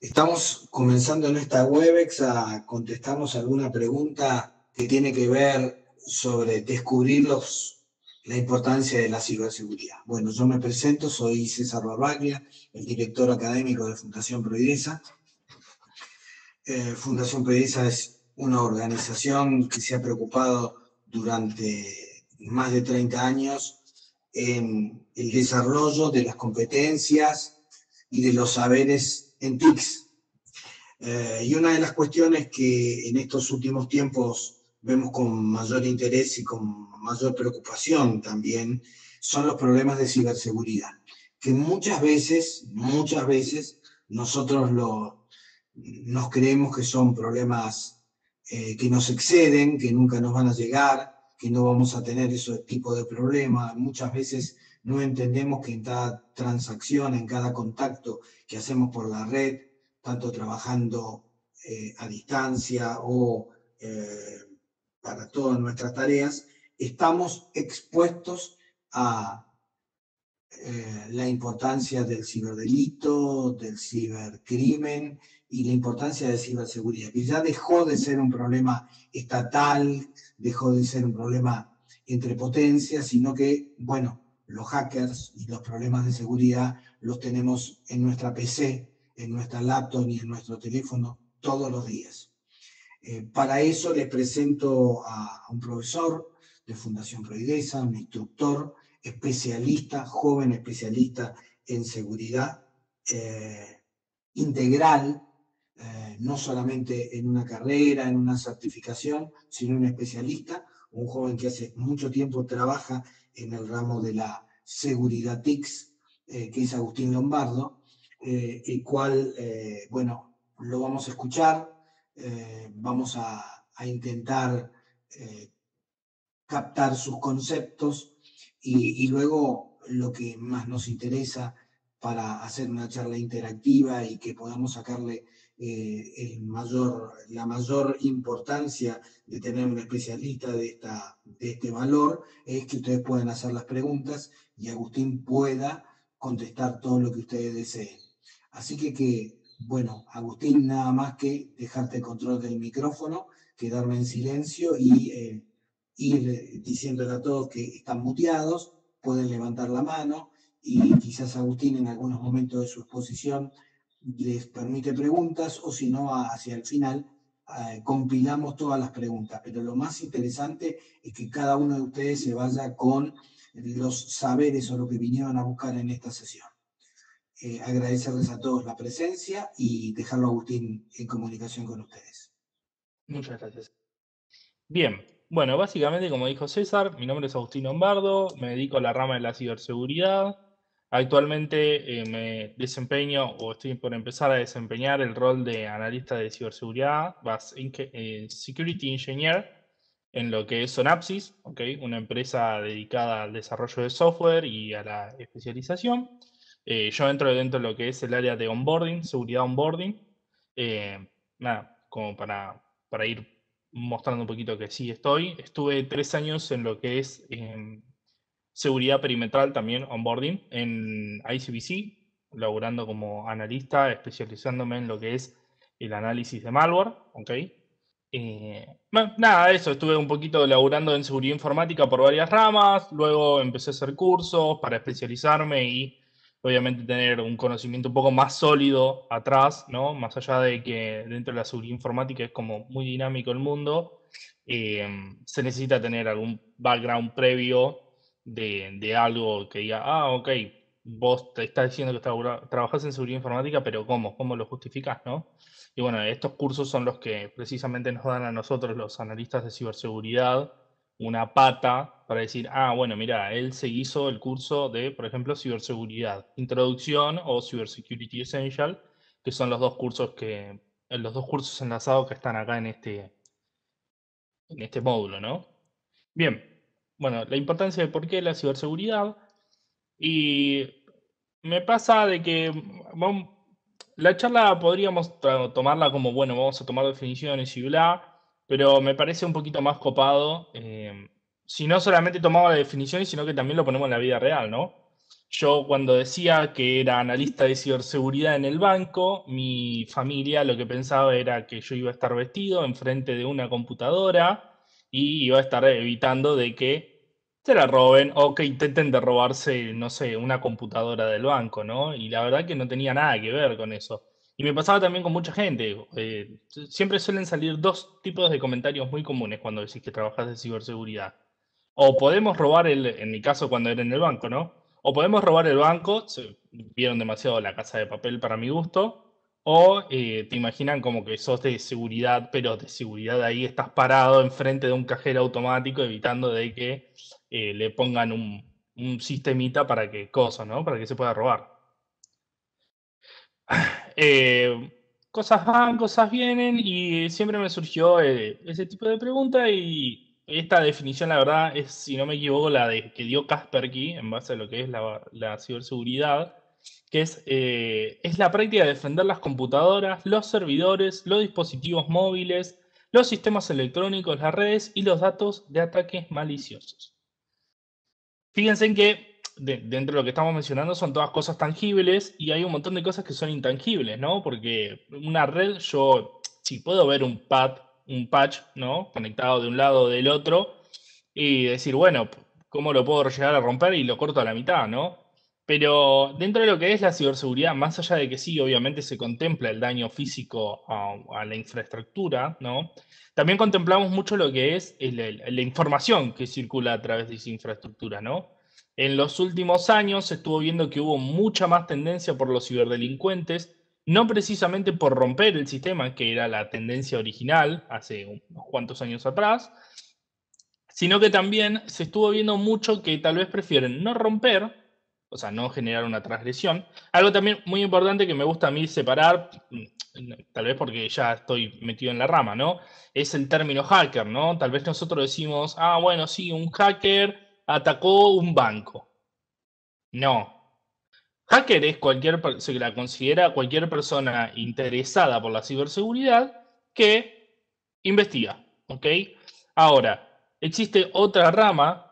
Estamos comenzando en esta Webex a contestarnos alguna pregunta que tiene que ver sobre descubrir la importancia de la ciberseguridad. Bueno, yo me presento, soy César Barbaglia, el director académico de Fundación Providesa. Eh, Fundación Providesa es una organización que se ha preocupado durante más de 30 años en el desarrollo de las competencias y de los saberes en TICS. Eh, y una de las cuestiones que en estos últimos tiempos vemos con mayor interés y con mayor preocupación también son los problemas de ciberseguridad, que muchas veces, muchas veces nosotros lo, nos creemos que son problemas eh, que nos exceden, que nunca nos van a llegar, que no vamos a tener ese tipo de problemas. Muchas veces no entendemos que en cada transacción, en cada contacto que hacemos por la red, tanto trabajando eh, a distancia o eh, para todas nuestras tareas, estamos expuestos a eh, la importancia del ciberdelito, del cibercrimen y la importancia de ciberseguridad, que ya dejó de ser un problema estatal, dejó de ser un problema entre potencias, sino que, bueno, los hackers y los problemas de seguridad los tenemos en nuestra PC, en nuestra laptop y en nuestro teléfono todos los días. Eh, para eso les presento a, un profesor de Fundación Providesa, un instructor especialista, joven especialista en seguridad eh, integral, eh, no solamente en una carrera, en una certificación, sino un especialista, un joven que hace mucho tiempo trabaja en el ramo de la seguridad TICS, eh, que es Agustín Lombardo, eh, el cual, eh, bueno, lo vamos a escuchar, vamos a, a intentar captar sus conceptos y luego lo que más nos interesa para hacer una charla interactiva y que podamos sacarle eh, el mayor, la mayor importancia de tener un especialista de, esta, de este valor es que ustedes puedan hacer las preguntas y Agustín pueda contestar todo lo que ustedes deseen. Así que, que bueno, Agustín, nada más que dejarte el control del micrófono, quedarme en silencio y eh, ir diciéndole a todos que están muteados, pueden levantar la mano y quizás Agustín en algunos momentos de su exposición les permite preguntas o si no, hacia el final eh, compilamos todas las preguntas. Pero lo más interesante es que cada uno de ustedes se vaya con los saberes o lo que vinieron a buscar en esta sesión. Eh, agradecerles a todos la presencia y dejarlo a Agustín en comunicación con ustedes. Muchas gracias. Bien, bueno, básicamente como dijo César, mi nombre es Agustín Lombardo, me dedico a la rama de la ciberseguridad, Actualmente eh, me desempeño o estoy por empezar a desempeñar el rol de analista de ciberseguridad, eh, Security Engineer, en lo que es Sonapsis, una empresa dedicada al desarrollo de software y a la especialización. Eh, yo entro dentro de lo que es el área de onboarding, seguridad onboarding. nada, como para, para ir mostrando un poquito que sí estoy. Estuve tres años en lo que es em, seguridad perimetral también, onboarding, en ICBC, laborando como analista, especializándome en lo que es el análisis de malware, ¿ok? Eh, bueno, nada, eso, estuve un poquito laburando en seguridad informática por varias ramas, luego empecé a hacer cursos para especializarme y obviamente tener un conocimiento un poco más sólido atrás, ¿no? Más allá de que dentro de la seguridad informática es como muy dinámico el mundo, eh, se necesita tener algún background previo de, algo que diga, ah, ok, vos te estás diciendo que trabajas en seguridad informática, pero ¿cómo? ¿Cómo lo justificás, no? Y bueno, estos cursos son los que precisamente nos dan a nosotros, los analistas de ciberseguridad, una pata para decir, ah, bueno, mira, él se hizo el curso de, por ejemplo, ciberseguridad, introducción o Cybersecurity Essential, que son los dos cursos que, los dos cursos enlazados que están acá en este, en este módulo, ¿no? Bien, bueno, la importancia de por qué la ciberseguridad. Y me pasa de que la charla podríamos tomarla como, bueno, vamos a tomar definiciones y bla, pero me parece un poquito más copado eh, si no solamente tomamos las definiciones, sino que también lo ponemos en la vida real, ¿no? yo cuando decía que era analista de ciberseguridad en el banco, mi familia lo que pensaba era que yo iba a estar vestido enfrente de una computadora y iba a estar evitando de que se la roben o que intenten de robarse, no sé, una computadora del banco, ¿no? Y la verdad que no tenía nada que ver con eso. Y me pasaba también con mucha gente. Eh, siempre suelen salir dos tipos de comentarios muy comunes cuando decís que trabajas de ciberseguridad. O podemos robar el, en mi caso cuando era en el banco, ¿no? O podemos robar el banco, vieron demasiado la casa de papel para mi gusto, o eh, te imaginan como que sos de seguridad, pero de seguridad ahí estás parado enfrente de un cajero automático evitando de que eh, le pongan un, un, sistemita para que cosas, ¿no? Para que se pueda robar. Eh, cosas van, cosas vienen y siempre me surgió ese tipo de pregunta y esta definición, la verdad, es, si no me equivoco, la de, que dio Kaspersky en base a lo que es la, ciberseguridad, que es, eh, es la práctica de defender las computadoras, los servidores, los dispositivos móviles, los sistemas electrónicos, las redes y los datos de ataques maliciosos. Fíjense en que dentro de lo que estamos mencionando son todas cosas tangibles y hay un montón de cosas que son intangibles, ¿no? Porque una red, yo, si puedo ver un pad un patch, ¿no? Conectado de un lado o del otro y decir, bueno, ¿cómo lo puedo llegar a romper? Y lo corto a la mitad, ¿no? Pero dentro de lo que es la ciberseguridad, más allá de que sí, obviamente se contempla el daño físico a, la infraestructura, ¿no? También contemplamos mucho lo que es la información que circula a través de esa infraestructura, ¿no? En los últimos años se estuvo viendo que hubo mucha más tendencia por los ciberdelincuentes no precisamente por romper el sistema, que era la tendencia original hace unos cuantos años atrás, sino que también se estuvo viendo mucho que tal vez prefieren no romper, o sea, no generar una transgresión. Algo también muy importante que me gusta a mí separar, mm, tal vez porque ya estoy metido en la rama, ¿no? Es el término hacker, ¿no? Tal vez nosotros decimos, ah, bueno, sí, un hacker atacó un banco. No, Hacker es cualquier, se la considera cualquier persona interesada por la ciberseguridad que investiga, ¿ok? Ahora, existe otra rama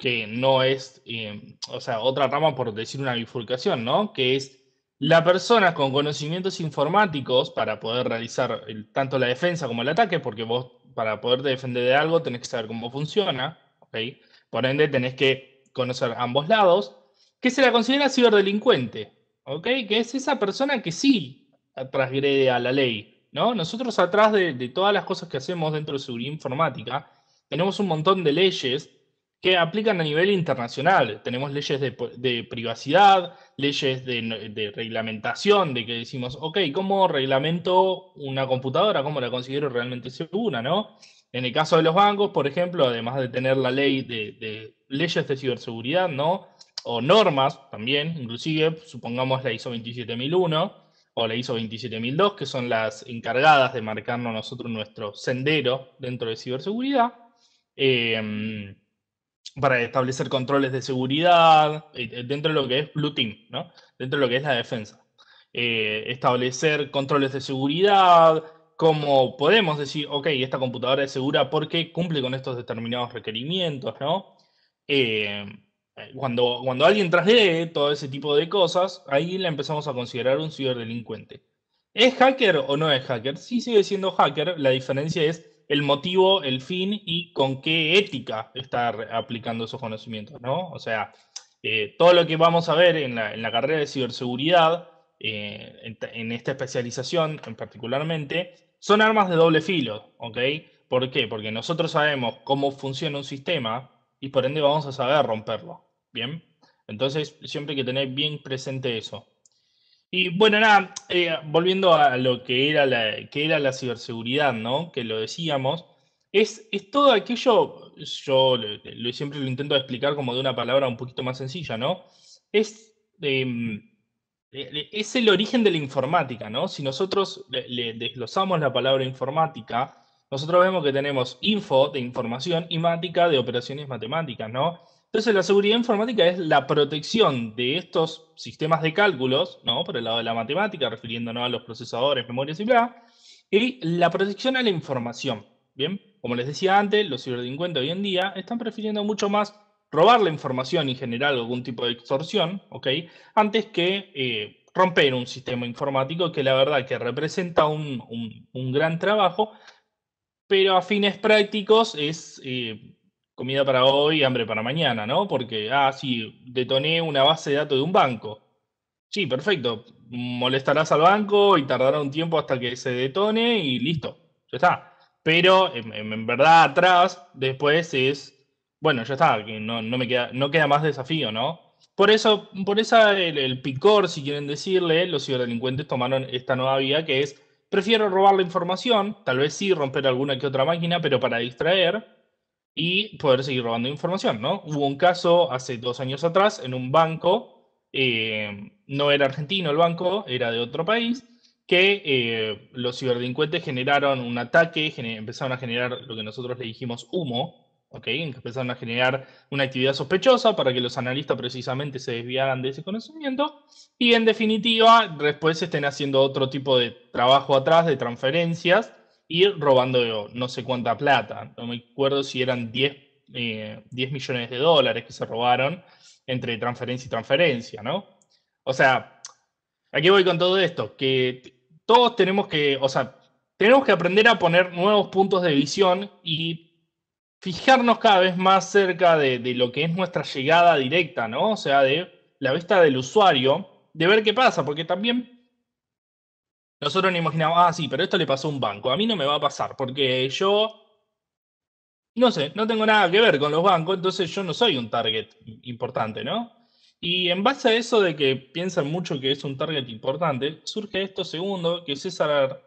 que no es, eh, o sea, otra rama por decir una bifurcación, ¿no? Que es la persona con conocimientos informáticos para poder realizar tanto la defensa como el ataque, porque vos para poder defender de algo tenés que saber cómo funciona, ¿ok? Por ende tenés que conocer ambos lados que se la considera ciberdelincuente, ¿ok? Que es esa persona que sí transgrede a la ley, ¿no? Nosotros atrás de, todas las cosas que hacemos dentro de seguridad informática, tenemos un montón de leyes que aplican a nivel internacional. Tenemos leyes de, privacidad, leyes de, reglamentación, de que decimos, ok, ¿cómo reglamento una computadora? ¿Cómo la considero realmente segura? ¿no? En el caso de los bancos, por ejemplo, además de tener la ley de, leyes de ciberseguridad, ¿no? o normas también, inclusive, supongamos la ISO 27001 o la ISO 27002, que son las encargadas de marcarnos nosotros nuestro sendero dentro de ciberseguridad, em, para establecer controles de seguridad, eh, dentro de lo que es Blue Team, ¿no? dentro de lo que es la defensa. Eh, establecer controles de seguridad, cómo podemos decir, ok, esta computadora es segura porque cumple con estos determinados requerimientos, ¿no? Eh, cuando, cuando alguien transgrede todo ese tipo de cosas, ahí la empezamos a considerar un ciberdelincuente. ¿Es hacker o no es hacker? Sí sigue siendo hacker, la diferencia es el motivo, el fin y con qué ética está aplicando esos conocimientos, ¿no? O sea, eh, todo lo que vamos a ver en la, carrera de ciberseguridad, eh, en, esta especialización en particularmente, son armas de doble filo, ¿ok? ¿Por qué? Porque nosotros sabemos cómo funciona un sistema y por ende vamos a saber romperlo. Bien, entonces siempre hay que tener bien presente eso. Y bueno, nada, eh, volviendo a lo que era, la, que era la ciberseguridad, ¿no? Que lo decíamos, es, es todo aquello, yo siempre lo intento explicar como de una palabra un poquito más sencilla, ¿no? Es, em, es el origen de la informática, ¿no? Si nosotros le desglosamos la palabra informática, nosotros vemos que tenemos info de información y mática de operaciones matemáticas, ¿no? Entonces, la seguridad informática es la protección de estos sistemas de cálculos, ¿no? Por el lado de la matemática, refiriéndonos a los procesadores, memorias y bla, y la protección a la información. Bien, como les decía antes, los ciberdelincuentes hoy en día están prefiriendo mucho más robar la información y generar algún tipo de extorsión, ¿ok? Antes que eh, romper un sistema informático que la verdad que representa un, gran trabajo, pero a fines prácticos es eh, comida para hoy, hambre para mañana, ¿no? Porque, ah, sí, detoné una base de datos de un banco. Sí, perfecto. Molestarás al banco y tardará un tiempo hasta que se detone y listo, ya está. Pero en verdad atrás, después es bueno, ya está, no, me queda, no queda más desafío, ¿no? Por eso, por esa el, picor, si quieren decirle, los ciberdelincuentes tomaron esta nueva vía que es, prefiero robar la información, tal vez sí romper alguna que otra máquina, pero para distraer y poder seguir robando información. Hubo un caso hace dos años atrás en un banco, eh, no era argentino el banco, era de otro país, que eh, los ciberdelincuentes generaron un ataque, empezaron a generar lo que nosotros le dijimos humo, ¿ok? En que empezaron a generar una actividad sospechosa para que los analistas precisamente se desviaran de ese conocimiento y en definitiva después estén haciendo otro tipo de trabajo atrás, de transferencias y robando no sé cuánta plata. No me acuerdo si eran 10, 10 eh, millones de dólares que se robaron entre transferencia y transferencia, ¿no? O sea, aquí voy con todo esto, que todos tenemos que, o sea, tenemos que aprender a poner nuevos puntos de visión y fijarnos cada vez más cerca de, lo que es nuestra llegada directa, ¿no? O sea, de la vista del usuario, de ver qué pasa, porque también nosotros nos imaginamos, ah, sí, pero esto le pasó a un banco, a mí no me va a pasar, porque yo, no sé, no tengo nada que ver con los bancos, entonces yo no soy un target importante, ¿no? Y en base a eso de que piensan mucho que es un target importante, surge esto segundo, que César,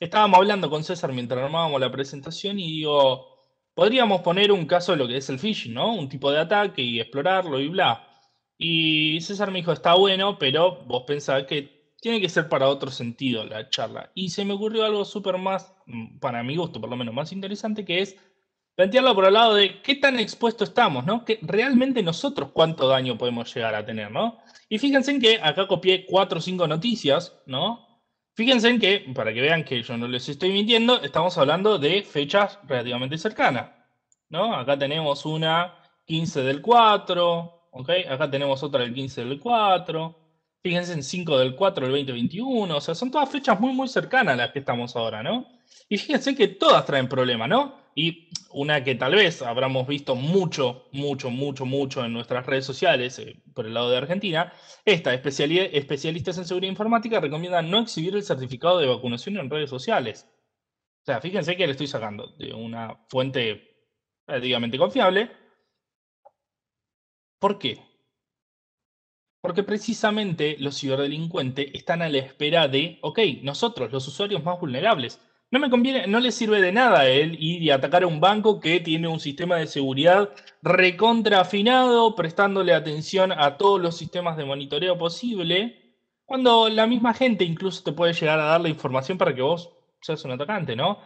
estábamos hablando con César mientras armábamos la presentación y digo, podríamos poner un caso de lo que es el phishing, ¿no? Un tipo de ataque y explorarlo y bla. Y César me dijo, está bueno, pero vos pensás que tiene que ser para otro sentido la charla. Y se me ocurrió algo súper más, mm, para mi gusto por lo menos, más interesante, que es plantearlo por el lado de qué tan expuesto estamos, ¿no? Que realmente nosotros cuánto daño podemos llegar a tener, ¿no? Y fíjense en que acá copié cuatro o cinco noticias, ¿no? Fíjense en que, para que vean que yo no les estoy mintiendo, estamos hablando de fechas relativamente cercanas. ¿no? Acá tenemos una 15 del 4, ¿ok? Acá tenemos otra del 15 del 4. Fíjense en 5 del 4 del 2021. O sea, son todas fechas muy, muy cercanas a las que estamos ahora, ¿no? Y fíjense que todas traen problemas, ¿no? Y una que tal vez habramos visto mucho, mucho, mucho, mucho en nuestras redes sociales, eh, por el lado de Argentina, esta especialistas en seguridad informática recomiendan no exhibir el certificado de vacunación en redes sociales. O sea, fíjense que le estoy sacando de una fuente prácticamente confiable. ¿Por qué? Porque precisamente los ciberdelincuentes están a la espera de, ok, nosotros, los usuarios más vulnerables, no me conviene, no le sirve de nada a él ir y atacar a un banco que tiene un sistema de seguridad recontrafinado, prestándole atención a todos los sistemas de monitoreo posible, cuando la misma gente incluso te puede llegar a dar la información para que vos seas un atacante, ¿no?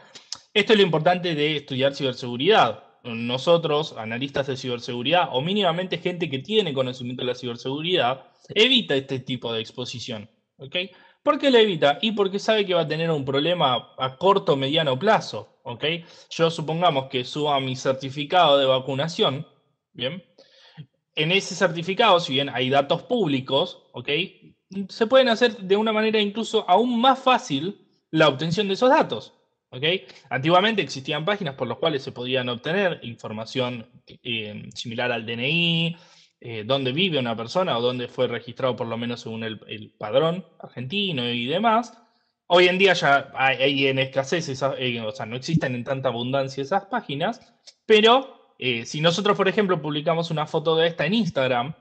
Esto es lo importante de estudiar ciberseguridad. Nosotros, analistas de ciberseguridad, o mínimamente gente que tiene conocimiento de la ciberseguridad, evita este tipo de exposición, ¿ok? ¿Por qué le evita? Y porque sabe que va a tener un problema a corto o mediano plazo. ¿ok? Yo supongamos que suba mi certificado de vacunación, ¿bien? En ese certificado, si bien hay datos públicos, ¿ok? Se pueden hacer de una manera incluso aún más fácil la obtención de esos datos. ¿ok? Antiguamente existían páginas por las cuales se podían obtener información eh, similar al DNI, eh, dónde vive una persona o dónde fue registrado por lo menos según el, padrón argentino y demás. Hoy en día ya hay, en escasez, eh, o sea, no existen en tanta abundancia esas páginas, pero eh, si nosotros, por ejemplo, publicamos una foto de esta en Instagram,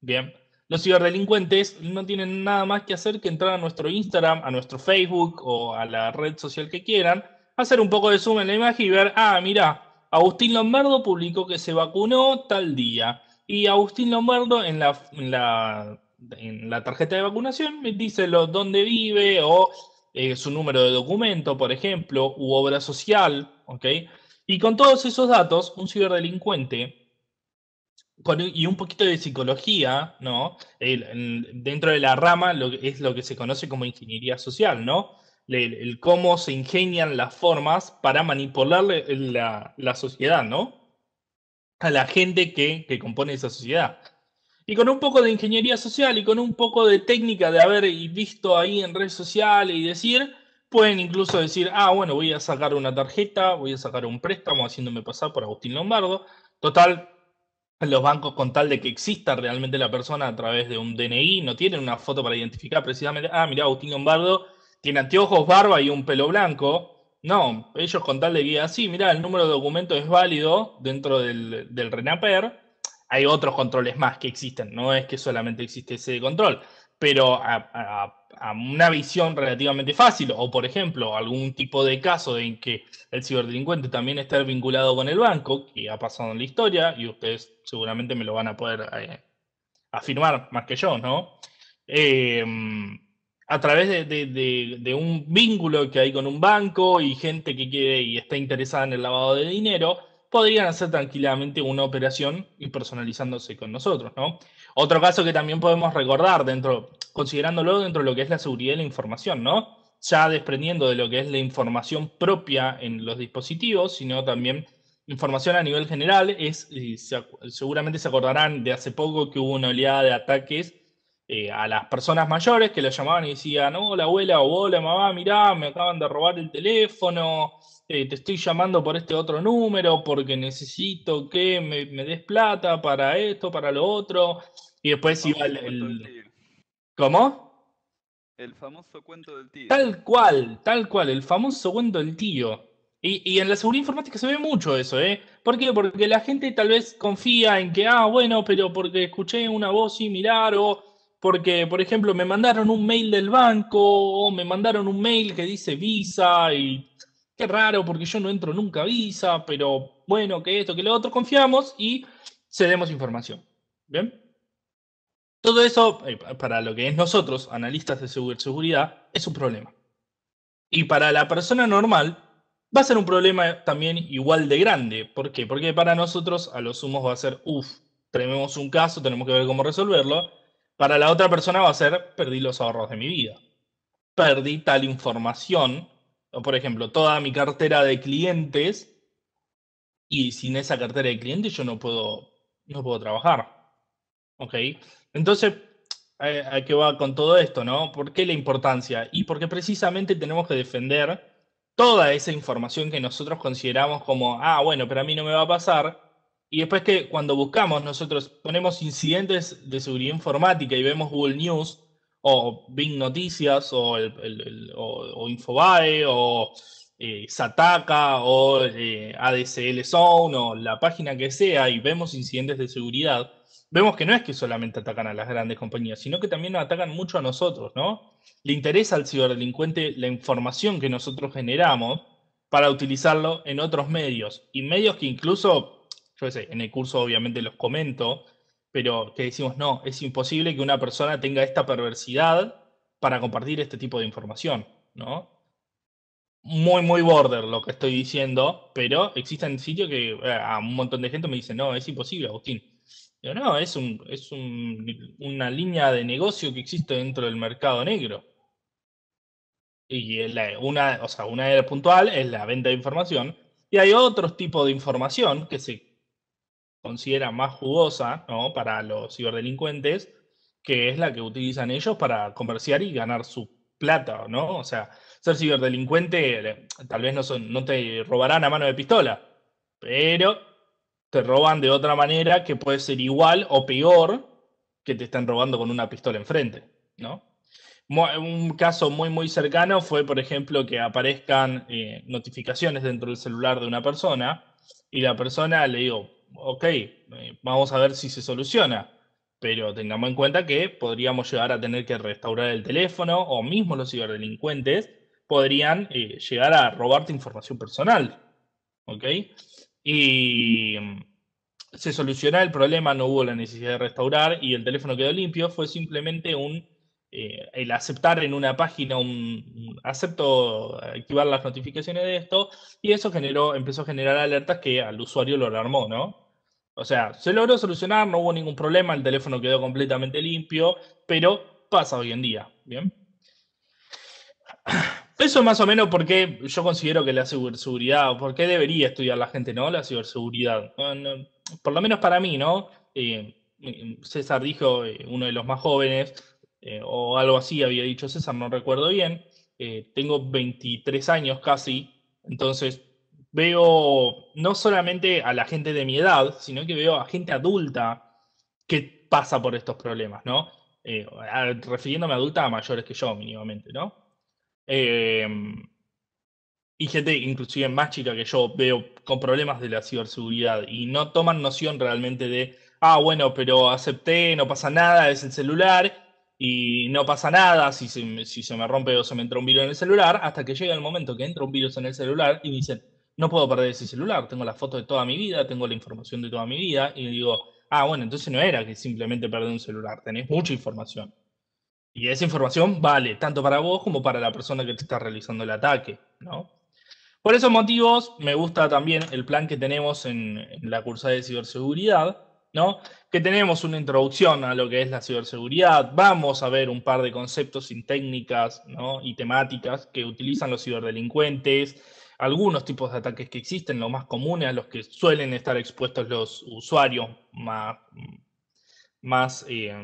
bien, los ciberdelincuentes no tienen nada más que hacer que entrar a nuestro Instagram, a nuestro Facebook o a la red social que quieran, hacer un poco de zoom en la imagen y ver, ah, mira, Agustín Lombardo publicó que se vacunó tal día. Y Agustín Lombardo en la, en la, tarjeta de vacunación me dice lo, dónde vive o eh, su número de documento, por ejemplo, u obra social, ¿ok? Y con todos esos datos, un ciberdelincuente y un poquito de psicología, ¿no? dentro de la rama es lo que se conoce como ingeniería social, ¿no? El, cómo se ingenian las formas para manipular la, la sociedad, ¿no? A la gente que, que compone esa sociedad. Y con un poco de ingeniería social y con un poco de técnica de haber visto ahí en redes sociales y decir, pueden incluso decir, ah, bueno, voy a sacar una tarjeta, voy a sacar un préstamo haciéndome pasar por Agustín Lombardo. Total, los bancos con tal de que exista realmente la persona a través de un DNI, no tienen una foto para identificar precisamente, ah, mira, Agustín Lombardo tiene anteojos, barba y un pelo blanco. No, ellos con tal de que así, mira, el número de documento es válido dentro del, del RENAPER, hay otros controles más que existen, no es que solamente existe ese control, pero a, una visión relativamente fácil, o por ejemplo, algún tipo de caso en que el ciberdelincuente también está vinculado con el banco, que ha pasado en la historia, y ustedes seguramente me lo van a poder eh, afirmar más que yo, ¿no? Eh, a través de, un vínculo que hay con un banco y gente que quiere y está interesada en el lavado de dinero, podrían hacer tranquilamente una operación y personalizándose con nosotros, ¿no? Otro caso que también podemos recordar dentro, considerándolo dentro de lo que es la seguridad de la información, ¿no? Ya desprendiendo de lo que es la información propia en los dispositivos, sino también información a nivel general, es, seguramente se acordarán de hace poco que hubo una oleada de ataques eh, a las personas mayores que lo llamaban y decían, hola abuela o hola mamá, mirá, me acaban de robar el teléfono, eh, te estoy llamando por este otro número porque necesito que me, des plata para esto, para lo otro. Y después iba el... ¿Cómo? El famoso cuento del tío. Tal cual, tal cual, el famoso cuento del tío. Y, en la seguridad informática se ve mucho eso, ¿eh? ¿Por qué? Porque la gente tal vez confía en que, ah, bueno, pero porque escuché una voz similar o porque, por ejemplo, me mandaron un mail del banco o me mandaron un mail que dice Visa y qué raro porque yo no entro nunca a Visa, pero bueno, que esto, que lo otro, confiamos y cedemos información. ¿Bien? Todo eso, eh, para lo que es nosotros, analistas de seguridad, es un problema. Y para la persona normal, va a ser un problema también igual de grande. ¿Por qué? Porque para nosotros, a lo sumo va a ser, uff, tenemos un caso, tenemos que ver cómo resolverlo. Para la otra persona va a ser, perdí los ahorros de mi vida. Perdí tal información o por ejemplo, toda mi cartera de clientes y sin esa cartera de clientes yo no puedo, no puedo trabajar. ¿Ok? Entonces, ¿a qué va con todo esto, no? ¿Por qué la importancia? Y porque precisamente tenemos que defender toda esa información que nosotros consideramos como, ah, bueno, pero a mí no me va a pasar. Y después que cuando buscamos, nosotros ponemos incidentes de seguridad informática y vemos Google News, o Bing Noticias, o, Infobae, o eh, Sataka, o eh, ADCL Zone, o la página que sea, y vemos incidentes de seguridad, vemos que no es que solamente atacan a las grandes compañías, sino que también nos atacan mucho a nosotros, ¿no? Le interesa al ciberdelincuente la información que nosotros generamos para utilizarlo en otros medios, y medios que incluso, yo en el curso obviamente los comento, pero que decimos, no, es imposible que una persona tenga esta perversidad para compartir este tipo de información, ¿no? Muy, muy border lo que estoy diciendo, pero existen sitios que eh, a un montón de gente me dice, no, es imposible, Agustín. Yo, no, es, un, es una línea de negocio que existe dentro del mercado negro. Y una, o sea, una era puntual es la venta de información, y hay otros tipos de información que se considera más jugosa ¿no? para los ciberdelincuentes, que es la que utilizan ellos para comerciar y ganar su plata, ¿no? O sea, ser ciberdelincuente eh, tal vez no, son, no te robarán a mano de pistola, pero te roban de otra manera que puede ser igual o peor que te están robando con una pistola enfrente, ¿no? Un caso muy, muy cercano fue, por ejemplo, que aparezcan eh, notificaciones dentro del celular de una persona y la persona le digo, ok, eh, vamos a ver si se soluciona, pero tengamos en cuenta que podríamos llegar a tener que restaurar el teléfono o mismo los ciberdelincuentes podrían eh, llegar a robarte información personal, ¿ok? Y mm, se soluciona el problema, no hubo la necesidad de restaurar y el teléfono quedó limpio, fue simplemente un, eh, el aceptar en una página, un, acepto activar las notificaciones de esto, y eso generó, empezó a generar alertas que al usuario lo alarmó, ¿no? O sea, se logró solucionar, no hubo ningún problema, el teléfono quedó completamente limpio, pero pasa hoy en día, ¿bien? Eso es más o menos porque yo considero que la ciberseguridad, por qué debería estudiar la gente, ¿no? La ciberseguridad. por lo menos para mí, ¿no? Eh, César dijo, uno de los más jóvenes, o algo así había dicho César, no recuerdo bien, tengo 23 años casi, entonces veo no solamente a la gente de mi edad, sino que veo a gente adulta que pasa por estos problemas, ¿no? refiriéndome a adulta a mayores que yo, mínimamente, ¿no? y gente inclusive más chica que yo veo con problemas de la ciberseguridad y no toman noción realmente de, ah, bueno, pero acepté, no pasa nada, es el celular y no pasa nada si se, si se me rompe o se me entra un virus en el celular, hasta que llega el momento que entra un virus en el celular y me dicen, no puedo perder ese celular, tengo la foto de toda mi vida, tengo la información de toda mi vida y digo, ah, bueno, entonces no era que simplemente perdí un celular, tenés mucha información. Y esa información vale tanto para vos como para la persona que te está realizando el ataque, ¿no? Por esos motivos, me gusta también el plan que tenemos en, la cursada de ciberseguridad, ¿no? Que tenemos una introducción a lo que es la ciberseguridad, vamos a ver un par de conceptos y técnicas y temáticas que utilizan los ciberdelincuentes, algunos tipos de ataques que existen, los más comunes a los que suelen estar expuestos los usuarios más, más eh,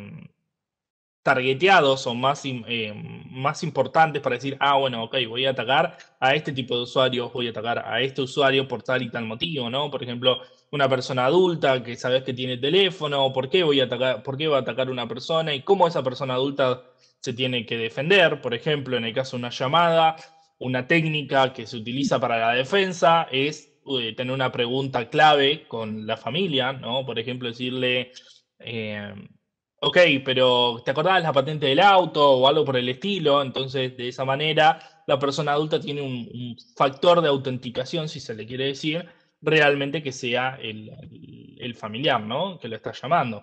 targeteados o más, eh, más importantes para decir, ah, bueno, ok, voy a atacar a este tipo de usuarios, voy a atacar a este usuario por tal y tal motivo, ¿no? Por ejemplo, una persona adulta que sabes que tiene teléfono, ¿por qué voy a atacar, por qué va a atacar una persona y cómo esa persona adulta se tiene que defender? Por ejemplo, en el caso de una llamada, una técnica que se utiliza para la defensa es eh, tener una pregunta clave con la familia, ¿no? Por ejemplo, decirle... Eh, ok, pero ¿te acordabas la patente del auto o algo por el estilo? Entonces, de esa manera, la persona adulta tiene un, factor de autenticación, si se le quiere decir, realmente que sea el, familiar, ¿no? Que lo está llamando.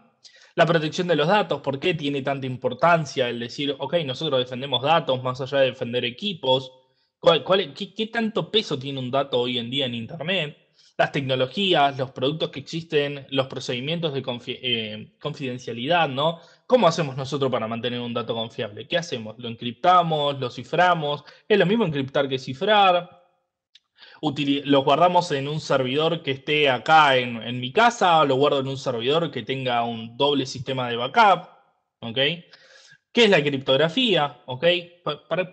La protección de los datos, ¿por qué tiene tanta importancia el decir, ok, nosotros defendemos datos más allá de defender equipos? Qué, tanto peso tiene un dato hoy en día en Internet? las tecnologías, los productos que existen, los procedimientos de eh, confidencialidad, ¿no? ¿Cómo hacemos nosotros para mantener un dato confiable? ¿Qué hacemos? ¿Lo encriptamos? ¿Lo ciframos? ¿Es lo mismo encriptar que cifrar? ¿Lo guardamos en un servidor que esté acá en, en mi casa? ¿Lo guardo en un servidor que tenga un doble sistema de backup? ¿Ok? ¿Qué es la criptografía? ¿Ok?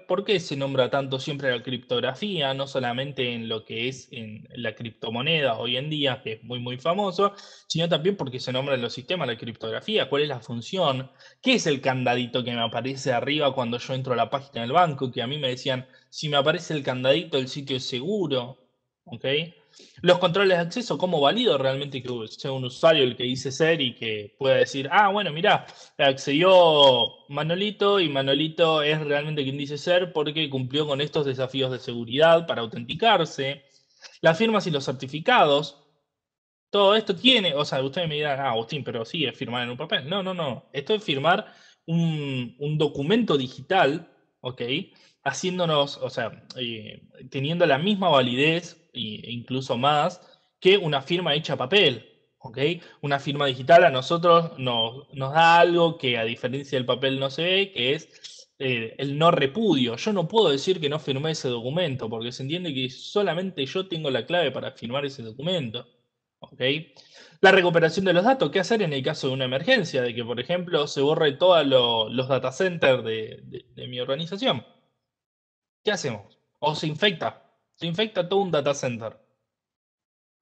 ¿Por qué se nombra tanto siempre la criptografía? No solamente en lo que es en la criptomoneda hoy en día, que es muy, muy famoso, sino también porque se nombra en los sistemas la criptografía. ¿Cuál es la función? ¿Qué es el candadito que me aparece arriba cuando yo entro a la página del banco? Que a mí me decían, si me aparece el candadito, el sitio es seguro. ¿Ok? Los controles de acceso, ¿cómo valido realmente que sea un usuario el que dice ser y que pueda decir, ah, bueno, mira, accedió Manolito y Manolito es realmente quien dice ser porque cumplió con estos desafíos de seguridad para autenticarse? Las firmas y los certificados, todo esto tiene, o sea, ustedes me dirán, ah, Agustín, pero sí, es firmar en un papel. No, no, no. Esto es firmar un, un documento digital, ¿ok? Haciéndonos, o sea, eh, teniendo la misma validez e incluso más que una firma hecha a papel. ¿ok? Una firma digital a nosotros nos, nos da algo que a diferencia del papel no se ve, que es eh, el no repudio. Yo no puedo decir que no firmé ese documento, porque se entiende que solamente yo tengo la clave para firmar ese documento. ¿ok? La recuperación de los datos, ¿qué hacer en el caso de una emergencia? De que, por ejemplo, se borre todos los data centers de, de mi organización. ¿Qué hacemos? O se infecta se infecta todo un data center.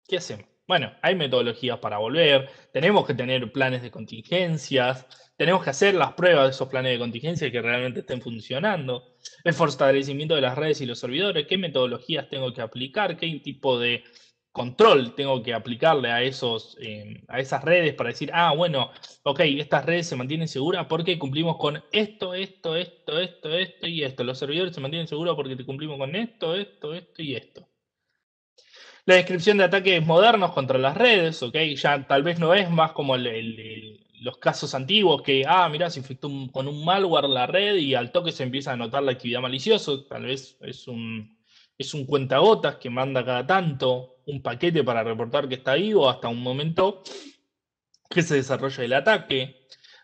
¿Qué hacemos? Bueno, hay metodologías para volver, tenemos que tener planes de contingencias, tenemos que hacer las pruebas de esos planes de contingencia que realmente estén funcionando, el fortalecimiento de las redes y los servidores, qué metodologías tengo que aplicar, qué tipo de control tengo que aplicarle a, esos, eh, a esas redes para decir, ah, bueno, ok, estas redes se mantienen seguras porque cumplimos con esto, esto, esto, esto, esto y esto. Los servidores se mantienen seguros porque cumplimos con esto, esto, esto y esto. La descripción de ataques modernos contra las redes, ok, ya tal vez no es más como los casos antiguos que, ah, mira, se infectó con un malware la red y al toque se empieza a notar la actividad maliciosa, tal vez es un, es un cuentagotas que manda cada tanto un paquete para reportar que está vivo hasta un momento que se desarrolla el ataque.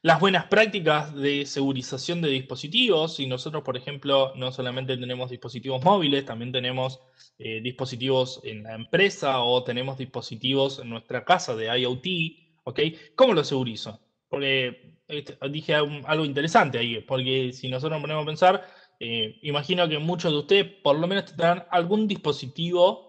las buenas prácticas de segurización de dispositivos. Y nosotros, por ejemplo, no solamente tenemos dispositivos móviles, también tenemos eh, dispositivos en la empresa o tenemos dispositivos en nuestra casa de IoT. ¿ok? ¿Cómo lo segurizo? Porque este, dije algo interesante ahí, porque si nosotros nos ponemos a pensar, eh, imagino que muchos de ustedes por lo menos tendrán algún dispositivo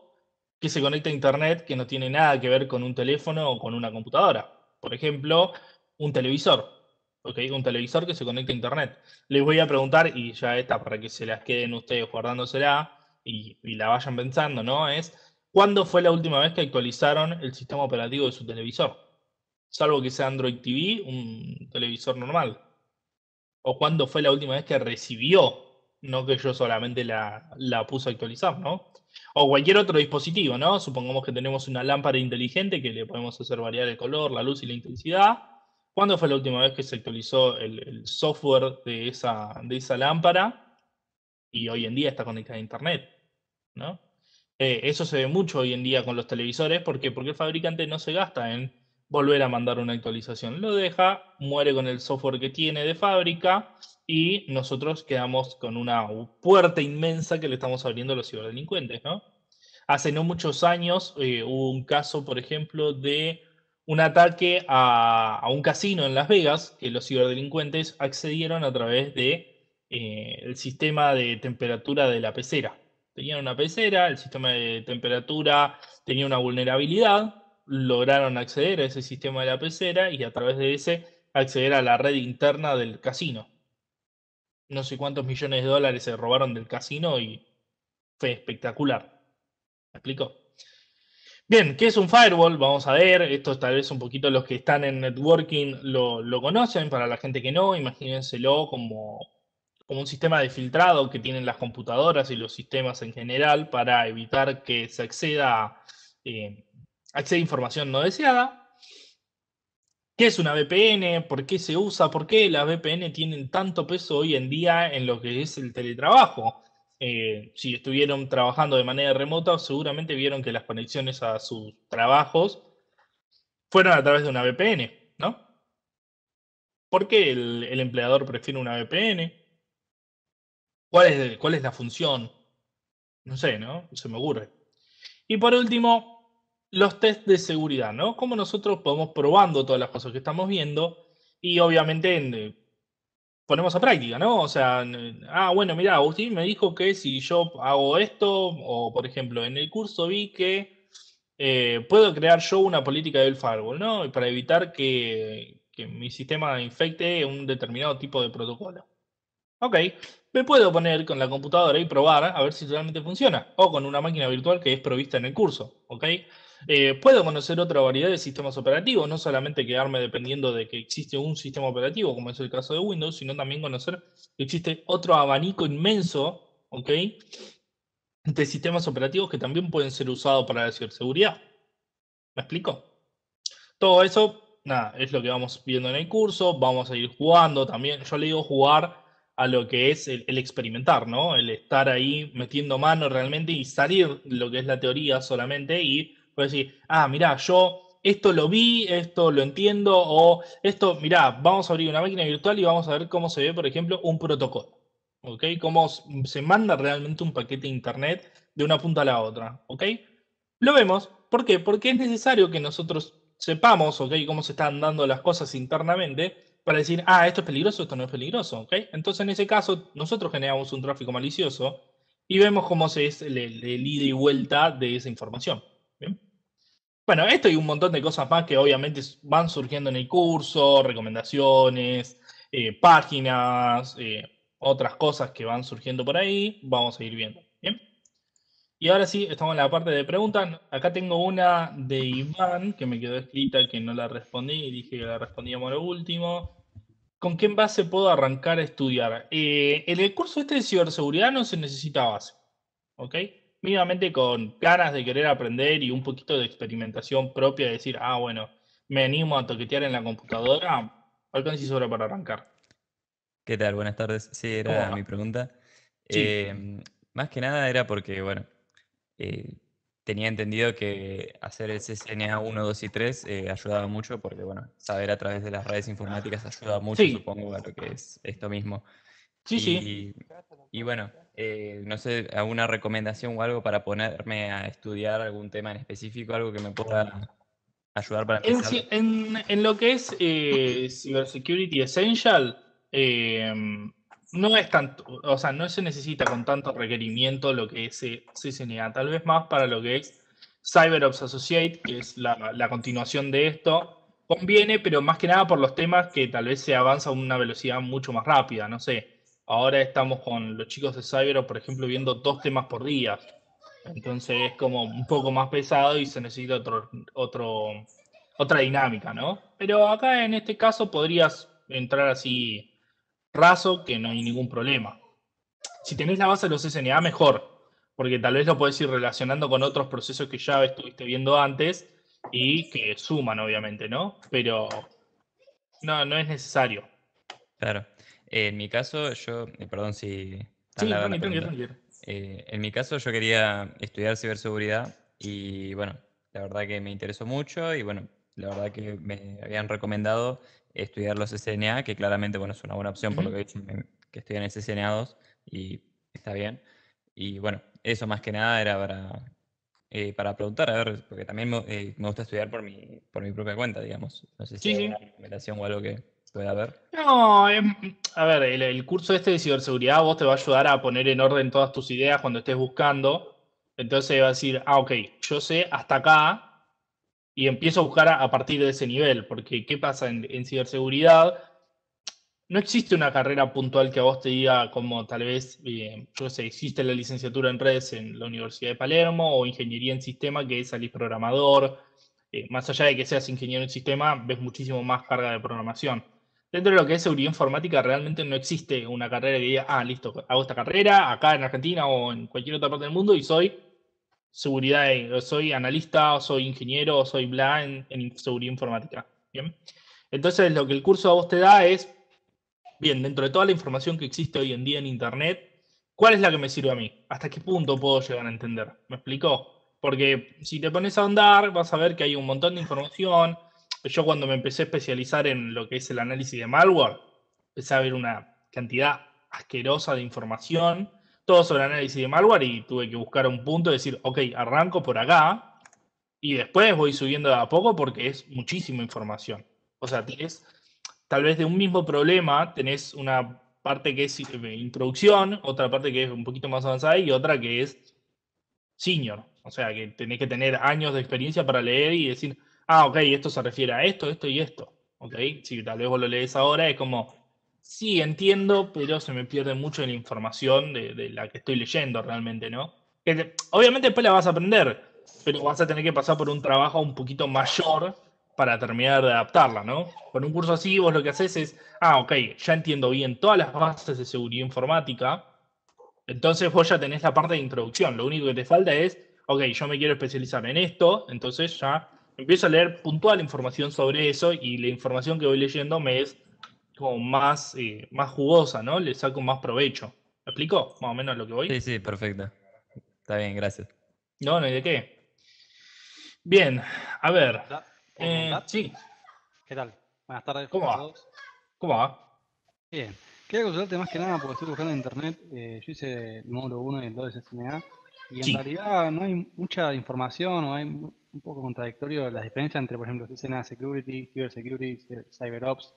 que se conecta a Internet que no tiene nada que ver con un teléfono o con una computadora. Por ejemplo, un televisor. ¿okay? Un televisor que se conecta a Internet. Les voy a preguntar, y ya está para que se las queden ustedes guardándosela y, y la vayan pensando, ¿no? Es, ¿cuándo fue la última vez que actualizaron el sistema operativo de su televisor? Salvo que sea Android TV, un televisor normal. ¿O cuándo fue la última vez que recibió no que yo solamente la, puse a actualizar, ¿no? O cualquier otro dispositivo, ¿no? Supongamos que tenemos una lámpara inteligente que le podemos hacer variar el color, la luz y la intensidad. ¿Cuándo fue la última vez que se actualizó el, software de esa, de esa lámpara? Y hoy en día está conectada a Internet, ¿no? Eh, eso se ve mucho hoy en día con los televisores. ¿Por qué? Porque el fabricante no se gasta en volver a mandar una actualización. Lo deja, muere con el software que tiene de fábrica y nosotros quedamos con una puerta inmensa que le estamos abriendo a los ciberdelincuentes. Hace no muchos años eh, hubo un caso, por ejemplo, de un ataque a, un casino en Las Vegas que los ciberdelincuentes accedieron a través de eh, el sistema de temperatura de la pecera. Tenían una pecera, el sistema de temperatura tenía una vulnerabilidad, lograron acceder a ese sistema de la pecera y a través de ese acceder a la red interna del casino. No sé cuántos millones de dólares se robaron del casino y fue espectacular. ¿Me explico? Bien, ¿qué es un firewall? Vamos a ver, esto tal vez un poquito los que están en networking lo, lo conocen, para la gente que no, imagínenselo como, como un sistema de filtrado que tienen las computadoras y los sistemas en general para evitar que se acceda a eh, accede a información no deseada. ¿Qué es una VPN? ¿Por qué se usa? ¿Por qué las VPN tienen tanto peso hoy en día en lo que es el teletrabajo? Eh, si estuvieron trabajando de manera remota, seguramente vieron que las conexiones a sus trabajos fueron a través de una VPN, ¿no? ¿Por qué el, empleador prefiere una VPN? ¿Cuál es, ¿Cuál es la función? No sé, ¿no? Se me ocurre. Y por último, los test de seguridad, ¿no? Cómo nosotros podemos probando todas las cosas que estamos viendo y obviamente eh, ponemos a práctica, ¿no? O sea, ah, bueno, mira, Agustín me dijo que si yo hago esto, o por ejemplo, en el curso vi que eh, puedo crear yo una política del firewall, ¿no? Para evitar que, que mi sistema infecte un determinado tipo de protocolo. Ok, me puedo poner con la computadora y probar a ver si realmente funciona, o con una máquina virtual que es provista en el curso, ¿ok? Eh, puedo conocer otra variedad de sistemas operativos, no solamente quedarme dependiendo de que existe un sistema operativo, como es el caso de Windows, sino también conocer que existe otro abanico inmenso, ¿ok? De sistemas operativos que también pueden ser usados para la ciberseguridad. ¿Me explico? Todo eso, nada, es lo que vamos viendo en el curso, vamos a ir jugando también. Yo le digo jugar a lo que es el, experimentar, ¿no? El estar ahí metiendo mano realmente y salir lo que es la teoría solamente y Puedes decir, ah, mira, yo esto lo vi, esto lo entiendo, o esto, mira, vamos a abrir una máquina virtual y vamos a ver cómo se ve, por ejemplo, un protocolo. ¿Ok? Cómo se manda realmente un paquete de internet de una punta a la otra. ¿Ok? Lo vemos. ¿Por qué? Porque es necesario que nosotros sepamos, ¿ok? Cómo se están dando las cosas internamente para decir, ah, esto es peligroso, esto no es peligroso, ¿ok? Entonces, en ese caso, nosotros generamos un tráfico malicioso y vemos cómo se es el, el ida y vuelta de esa información. ¿bien? Bueno, esto y un montón de cosas más que obviamente van surgiendo en el curso, recomendaciones, eh, páginas, eh, otras cosas que van surgiendo por ahí, vamos a ir viendo. Bien. Y ahora sí, estamos en la parte de preguntas. Acá tengo una de Iván que me quedó escrita que no la respondí y dije que la respondíamos lo último. ¿Con qué base puedo arrancar a estudiar? Eh, en el curso este de ciberseguridad no se necesita base. ¿Ok? Mínimamente con ganas de querer aprender y un poquito de experimentación propia, de decir, ah, bueno, me animo a toquetear en la computadora, alcance y sobra para arrancar. ¿Qué tal? Buenas tardes. Sí, era mi pregunta. Em, más que nada era porque, bueno, eh, tenía entendido que hacer el CCNA 1, 2 y 3 eh, ayudaba mucho porque, bueno, saber a través de las redes informáticas ayuda mucho, supongo, a lo que es esto mismo. Sí, y, sí. Y bueno, eh, no sé, alguna recomendación o algo para ponerme a estudiar algún tema en específico, algo que me pueda ayudar para empezar. En, en, lo que es eh, Cybersecurity Essential, em, no es tanto, o sea, no se necesita con tanto requerimiento lo que es eh, CCNA, tal vez más para lo que es CyberOps Associate, que es la, la, continuación de esto, conviene, pero más que nada por los temas que tal vez se avanza a una velocidad mucho más rápida, no sé. Ahora estamos con los chicos de CyberOps, por ejemplo, viendo dos temas por día. Entonces es como un poco más pesado y se necesita otro, otro, otra dinámica, ¿no? Pero acá en este caso podrías entrar así raso que no hay ningún problema. Si tenés la base de los SNA, mejor, porque tal vez lo podés ir relacionando con otros procesos que ya estuviste viendo antes y que suman, obviamente, ¿no? Pero no, no es necesario. Claro. En mi caso, yo, eh, perdón si... Sí, eh, en mi caso, yo quería estudiar ciberseguridad y, bueno, la verdad que me interesó mucho y, bueno, la verdad que me habían recomendado estudiar los SNA, que claramente bueno, es una buena opción por lo que he dicho, que estudian el SNA 2 y está bien. Y bueno, eso más que nada era para, eh, para preguntar, a ver, porque también eh, me, gusta estudiar por mi, por mi propia cuenta, digamos. No sé si hay una recomendación o algo que No, em, a ver, el, el, curso este de ciberseguridad vos te va a ayudar a poner en orden todas tus ideas cuando estés buscando. Entonces va a decir, ah, ok, yo sé hasta acá, y empiezo a buscar a, partir de ese nivel, porque ¿qué pasa en, ciberseguridad? No existe una carrera puntual que a vos te diga como tal vez, eh, yo sé, existe la licenciatura en redes en la Universidad de Palermo o ingeniería en sistema que es salir programador. Eh, más allá de que seas ingeniero en sistema, ves muchísimo más carga de programación. Dentro de lo que es seguridad informática, realmente no existe una carrera que diga, ah, listo, hago esta carrera acá en Argentina o en cualquier otra parte del mundo y soy seguridad, soy analista, soy ingeniero, soy bla en, seguridad informática. Bien. Entonces, lo que el curso a vos te da es, bien, dentro de toda la información que existe hoy en día en Internet, ¿cuál es la que me sirve a mí? ¿Hasta qué punto puedo llegar a entender? ¿Me explicó? Porque si te pones a andar, vas a ver que hay un montón de información. Yo cuando me empecé a especializar en lo que es el análisis de malware, empecé a ver una cantidad asquerosa de información todo sobre análisis de malware y tuve que buscar un punto y decir, ok, arranco por acá y después voy subiendo de a poco porque es muchísima información. O sea, tal vez de un mismo problema, tenés una parte que es eh, introducción, otra parte que es un poquito más avanzada y otra que es senior. O sea, que tenés que tener años de experiencia para leer y decir, ah, ok, esto se refiere a esto, esto y esto. Ok, si tal vez vos lo lees ahora, es como, Sí, entiendo, pero se me pierde mucho la información de, la que estoy leyendo realmente, ¿no? obviamente después la vas a aprender, pero vas a tener que pasar por un trabajo un poquito mayor para terminar de adaptarla, ¿no? Con un curso así vos lo que haces es, ah, ok, ya entiendo bien todas las bases de seguridad informática, entonces vos ya tenés la parte de introducción, lo único que te falta es, ok, yo me quiero especializar en esto, entonces ya empiezo a leer puntual información sobre eso y la información que voy leyendo me es como más, eh, más jugosa, ¿no? Le saco más provecho. ¿Me explico? Más o menos lo que voy. Sí, sí, perfecto. Está bien, gracias. No, no hay de qué. Bien, a ver. Eh, sí. ¿Qué tal? Buenas tardes. ¿Cómo va? ¿Cómo va? Bien. Quería consultarte más que nada porque estoy buscando en internet. Eh, yo hice el módulo 1 y el 2 de SMA y en realidad no hay mucha información o hay un poco contradictorio la diferencia entre, por ejemplo, CCNA Security, Cyber Security, CyberOps.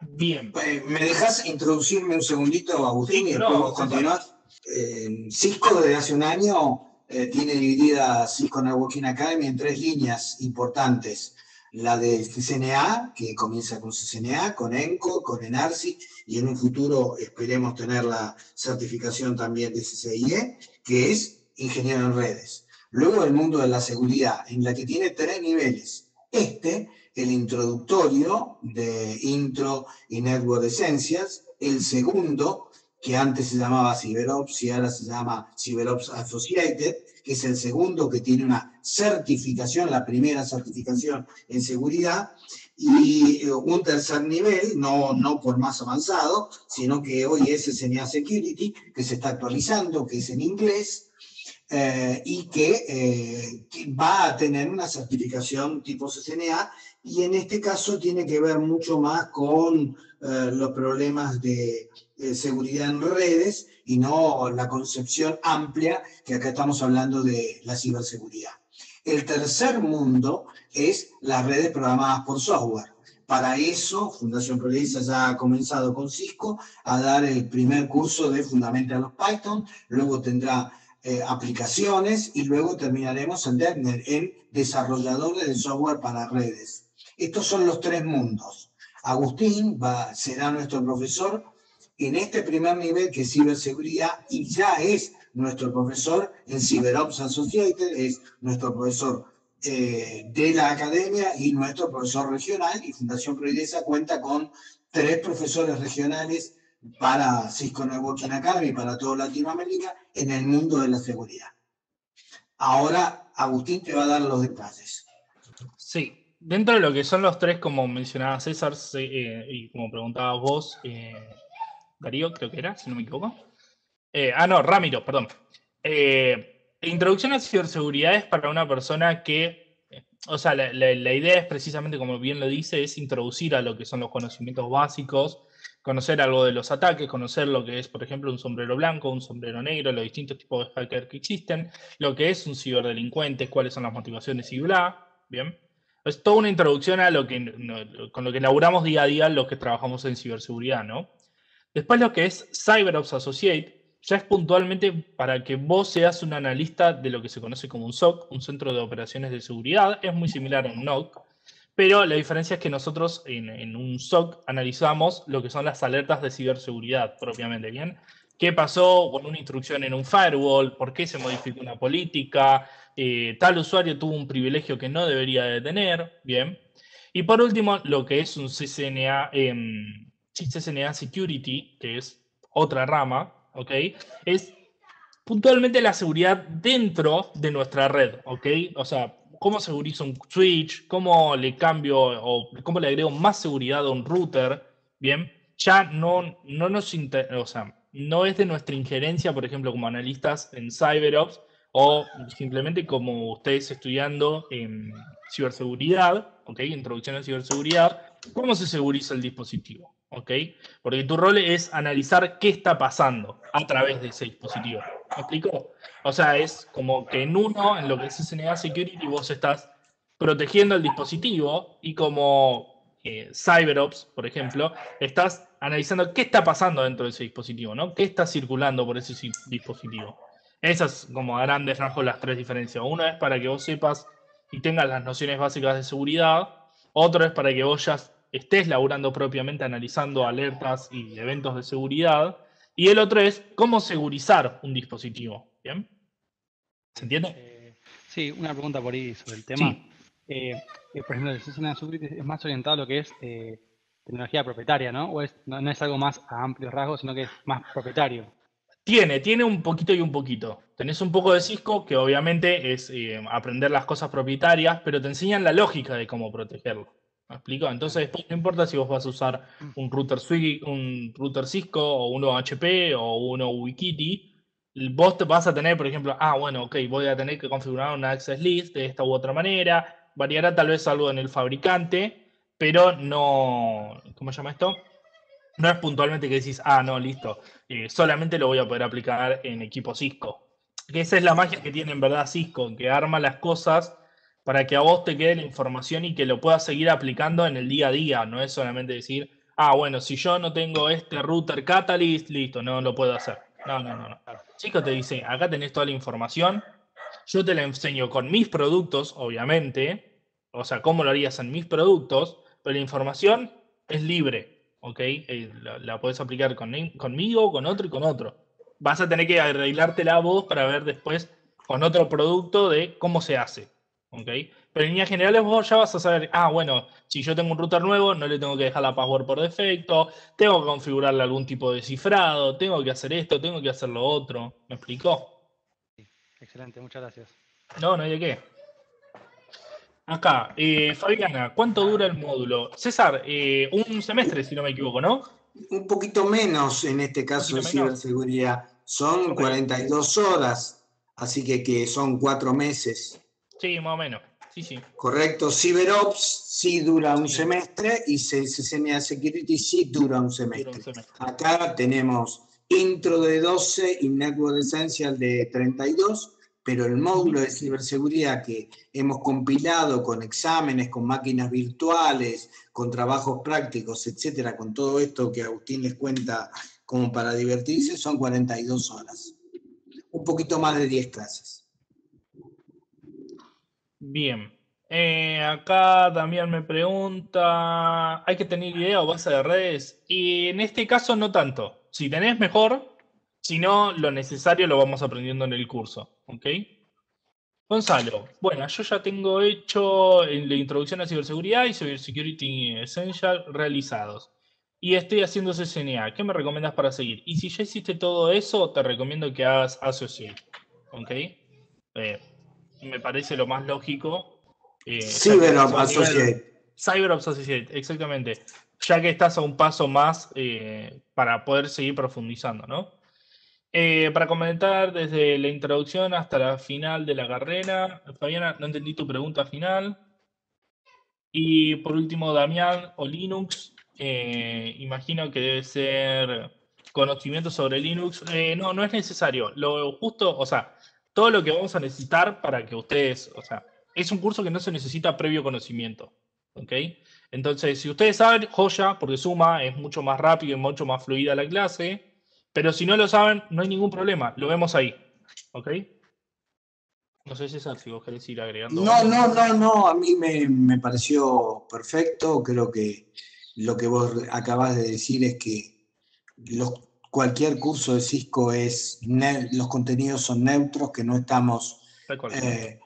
Bien. Eh, ¿Me dejas introducirme un segundito, Agustín, y después continuás? Eh, Cisco desde hace un año eh, tiene dividida Cisco Networking Academy en tres líneas importantes. La del CCNA, que comienza con CCNA, con ENCO, con ENARSI, y en un futuro esperemos tener la certificación también de CCIE, que es ingeniero en redes. Luego el mundo de la seguridad, en la que tiene tres niveles. Este el introductorio de Intro y Network Esencias, el segundo, que antes se llamaba CyberOps y ahora se llama CyberOps Associated, que es el segundo que tiene una certificación, la primera certificación en seguridad, y eh, un tercer nivel, no, no por más avanzado, sino que hoy es SMA Security, que se está actualizando, que es en inglés, eh, y que, eh, que, va a tener una certificación tipo CCNA y en este caso tiene que ver mucho más con los problemas de seguridad en redes y no la concepción amplia que acá estamos hablando de la ciberseguridad. El tercer mundo es las redes programadas por software. Para eso, Fundación Progresa ya ha comenzado con Cisco a dar el primer curso de Fundamental Python, luego tendrá eh, aplicaciones y luego terminaremos en DevNet, en desarrolladores de software para redes. Estos son los tres mundos. Agustín va, será nuestro profesor en este primer nivel que es ciberseguridad y ya es nuestro profesor en CyberOps Associated, es nuestro profesor eh, de la academia y nuestro profesor regional y Fundación Providesa cuenta con tres profesores regionales para Cisco Networking Academy, para toda Latinoamérica, en el mundo de la seguridad. Ahora, Agustín te va a dar los detalles. Sí, dentro de lo que son los tres, como mencionaba César eh, y como preguntabas vos, eh, Darío, creo que era, si no me equivoco. Eh, ah, no, Ramiro, perdón. Eh, introducción a ciberseguridad es para una persona que, o sea, la, idea es precisamente, como bien lo dice, es introducir a lo que son los conocimientos básicos, conocer algo de los ataques, conocer lo que es, por ejemplo, un sombrero blanco, un sombrero negro, los distintos tipos de hacker que existen, lo que es un ciberdelincuente, cuáles son las motivaciones y bla, ¿bien? Es toda una introducción a lo que, con lo que elaboramos día a día los que trabajamos en ciberseguridad, ¿no? Después lo que es CyberOps Associate, ya es puntualmente para que vos seas un analista de lo que se conoce como un SOC, un centro de operaciones de seguridad. Es muy similar a un NOC, pero la diferencia es que nosotros en, un SOC analizamos lo que son las alertas de ciberseguridad propiamente, ¿bien? ¿Qué pasó con una instrucción en un firewall? ¿Por qué se modificó una política? Eh, tal usuario tuvo un privilegio que no debería de tener, ¿bien? Y por último, lo que es un CCNA, em, CCNA Security, que es otra rama, ¿ok? Es puntualmente la seguridad dentro de nuestra red, ¿ok? O sea, cómo segurizo un switch, cómo le cambio o cómo le agrego más seguridad a un router, ¿bien? Ya no, no nos o sea, no es de nuestra injerencia, por ejemplo, como analistas en CyberOps o simplemente como ustedes estudiando en ciberseguridad, ¿ok? Introducción a ciberseguridad, cómo se seguriza el dispositivo. ¿ok? Porque tu rol es analizar qué está pasando a través de ese dispositivo. ¿Me explico? O sea, es como que en uno, en lo que es SNA Security, vos estás protegiendo el dispositivo y como eh, CyberOps, por ejemplo, estás analizando qué está pasando dentro de ese dispositivo, ¿no? ¿Qué está circulando por ese dispositivo? Esas, como a grandes rasgos, las tres diferencias. Una es para que vos sepas y tengas las nociones básicas de seguridad. Otro es para que vos ya estés laburando propiamente analizando alertas y eventos de seguridad. Y el otro es cómo segurizar un dispositivo. ¿Bien? ¿Se entiende? Eh, sí, una pregunta por ahí sobre el tema. Eh, eh, por ejemplo, el es más orientado a lo que es tecnología propietaria, ¿no? ¿O es, no, es algo más a amplios rasgos, sino que es más propietario? Tiene, tiene un poquito y un poquito. Tenés un poco de Cisco, que obviamente es aprender las cosas propietarias, pero te enseñan la lógica de cómo protegerlo. ¿Me explico? Entonces, no importa si vos vas a usar un router Swig, un router Cisco, o uno HP, o uno Wikiti, vos te vas a tener, por ejemplo, ah, bueno, ok, voy a tener que configurar una access list de esta u otra manera, variará tal vez algo en el fabricante, pero no, ¿cómo se llama esto? No es puntualmente que decís, ah, no, listo, eh, solamente lo voy a poder aplicar en equipo Cisco. Que esa es la magia que tiene en verdad Cisco, que arma las cosas para que a vos te quede la información y que lo puedas seguir aplicando en el día a día. No es solamente decir, ah, bueno, si yo no tengo este router Catalyst, listo, no lo puedo hacer. No, no, no. no. Chico te dice, acá tenés toda la información, yo te la enseño con mis productos, obviamente, o sea, cómo lo harías en mis productos, pero la información es libre, ¿ok? Eh, la, puedes aplicar con, conmigo, con otro y con otro. Vas a tener que arreglártela vos para ver después con otro producto de cómo se hace. ¿Ok? Pero en líneas generales vos ya vas a saber, ah, bueno, si yo tengo un router nuevo, no le tengo que dejar la password por defecto, tengo que configurarle algún tipo de cifrado, tengo que hacer esto, tengo que hacer lo otro. ¿Me explicó? excelente, muchas gracias. No, no hay de qué. Acá, eh, Fabiana, ¿cuánto dura el módulo? César, eh, un semestre, si no me equivoco, ¿no? Un poquito menos en este caso de ciberseguridad. Son 42 horas así que, que son cuatro meses. Sí, más o menos. Sí, sí. Correcto. CyberOps sí dura un semestre y CCNA Security sí dura un semestre. Acá tenemos intro de 12 y Network Essential de 32, pero el módulo de ciberseguridad que hemos compilado con exámenes, con máquinas virtuales, con trabajos prácticos, etcétera, con todo esto que Agustín les cuenta como para divertirse, son 42 horas. Un poquito más de 10 clases. Bien. Eh, acá también me pregunta, ¿hay que tener idea o base de redes? Y en este caso no tanto. Si tenés mejor, si no, lo necesario lo vamos aprendiendo en el curso. ¿Ok? Gonzalo, bueno, yo ya tengo hecho la introducción a ciberseguridad y Cybersecurity Essential realizados. Y estoy haciendo CCNA. ¿Qué me recomiendas para seguir? Y si ya hiciste todo eso, te recomiendo que hagas Associate. ¿Ok? Eh, me parece lo más lógico. Eh, CyberOps Associate. CyberOps Associate, exactamente. Ya que estás a un paso más eh, para poder seguir profundizando, ¿no? Eh, para comentar desde la introducción hasta la final de la carrera. Fabiana, no entendí tu pregunta final. Y por último, Damián o Linux. Eh, imagino que debe ser conocimiento sobre Linux. Eh, no, no es necesario. Lo justo, o sea, todo lo que vamos a necesitar para que ustedes, o sea, es un curso que no se necesita previo conocimiento. ¿Ok? Entonces, si ustedes saben, joya, porque suma, es mucho más rápido y mucho más fluida la clase. Pero si no lo saben, no hay ningún problema, lo vemos ahí. ¿Ok? No sé, César, si vos querés ir agregando. No, no, no, no, a mí me, pareció perfecto. Creo que lo que vos acabas de decir es que cualquier curso de Cisco es, los contenidos son neutros, que no estamos eh,